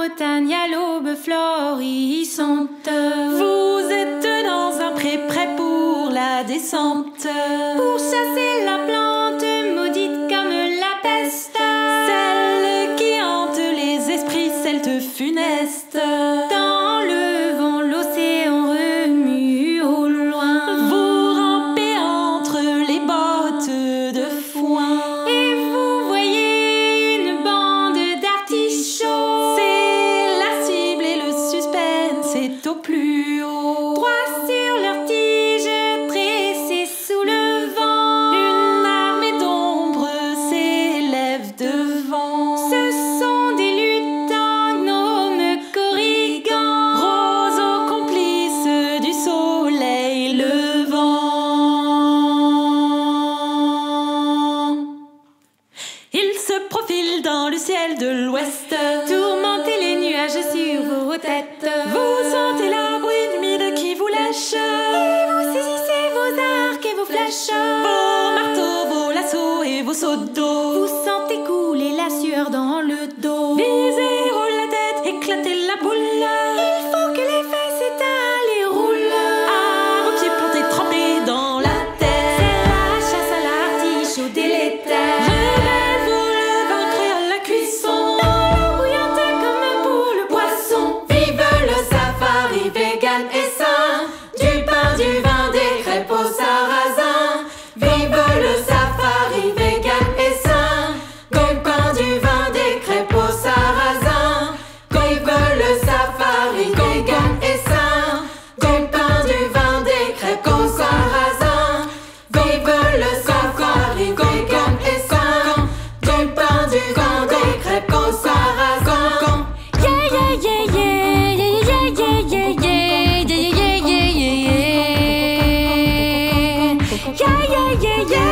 Bretagne à l'aube florissante. Vous êtes dans un pré prêt pour la descente. dans le ciel de l'ouest. Tourmentez les nuages sur vos têtes. Vous sentez la bruine humide qui vous lèche. Et vous saisissez vos arcs et vos flèches. Vos marteaux, vos lassos et vos seaux d'eau. Vous sentez couler la sueur dans le dos. Visez, roule la tête, éclatez la boue. yeah, yeah.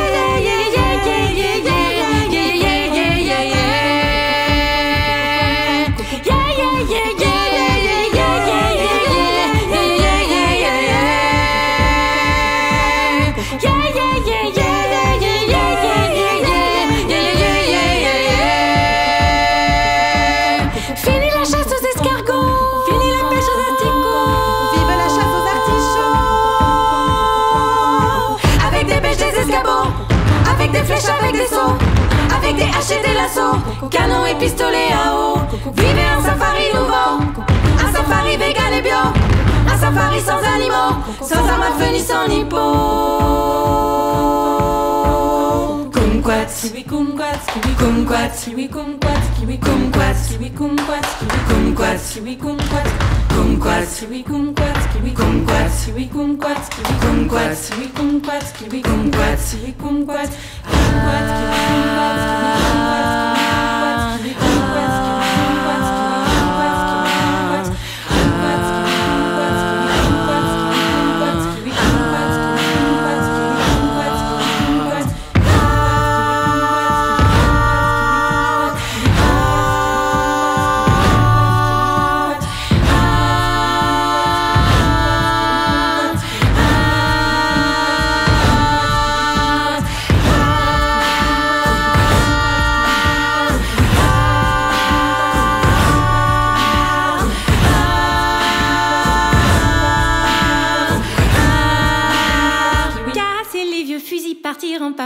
des haches des lasso, canon et pistolet à eau. Vivez un safari nouveau, un safari vegan et bio, un safari sans animaux, sans armes à feu ni sans nippo. Kumquat, kiwi kumquat, kiwi kumquat, kiwi kumquat, kiwi kumquat, kiwi kumquat, kiwi kumquat, kiwi kumquat, kiwi kumquat. kumquats kiwi kumquats kiwi kumquats kiwi kumquats kiwi kumquats kiwi kumquats kiwi kumquats kiwi kumquats kiwi kumquats kiwi kumquats kiwi kumquats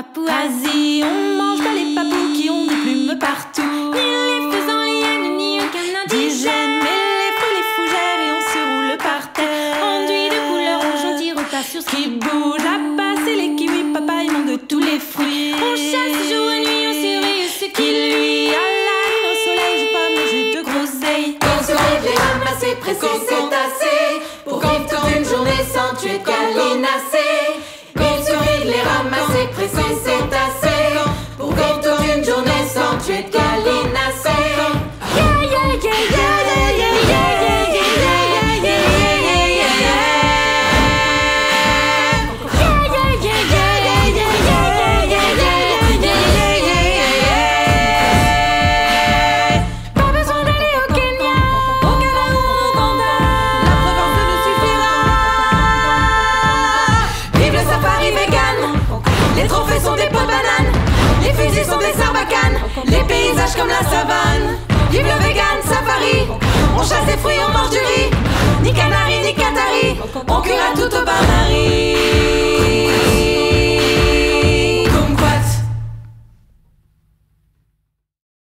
On mange pas les papous qui ont des plumes partout. Ni les faisans, hyènes, ni aucun indigène. Mais les fous, les fougères, et on se roule par terre. Enduit de couleur rouge, on tire tas sur ce qui bouge. À passer les kiwis, papa, ils mangent de tous les fruits. On chasse jour et nuit, on surveille ce qui lui. À la au soleil, j'ai pas mangé de groseilles. Consommer de les ramasser, presser, c'est assez. Pour vivre toute une journée sans tuer de Sont des les paysages comme la savane. Vive le vegan safari, on chasse des fruits, on mange du riz. Ni canari, ni qatari, on cura tout au bain.